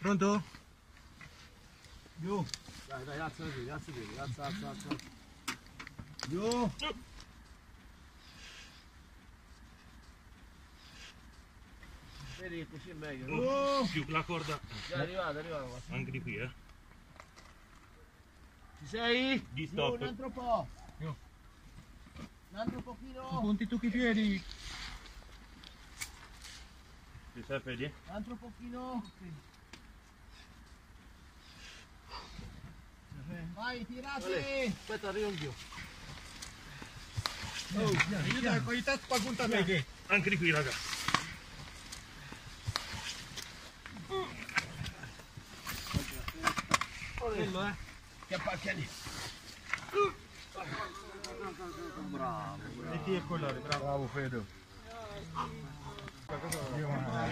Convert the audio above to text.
Pronto? Giù. Dai, dai, alza piedi, alza piedi, alza, alza, alza. Giù. Vedi che così è meglio. no? Giù. Più la corda Già è arrivato, è arrivato. guarda. anche di qui, eh. Ci sei? Di Giù, stop. un altro po'. Giù. Un altro pochino. Punti tu i piedi. Ci sei Fede? Un altro pochino. Vai, tirate. Aspetta, arrivo anch'io. Aiuta, me che. Anche di qui, raga. Quello, eh. Che appacchia lì. Bravo, bravo. E chi è quello lì? Bravo. Bravo Fede. Io, ma-